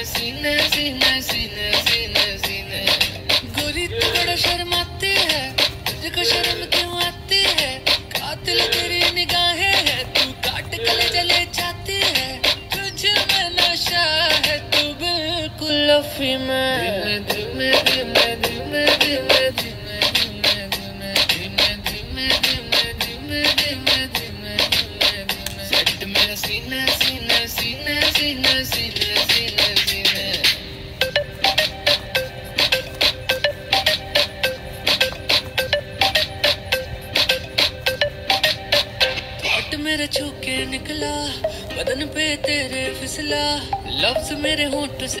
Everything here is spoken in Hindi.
सीने गोरी तू बड़ा शर्म है? कातिल निगाहें है काट में है, तू बिल्कुल अफी में धीमे धीमे धीमे धीमे सीना निकला बदन पे तेरे फिसला लफ्ज मेरे होंठ से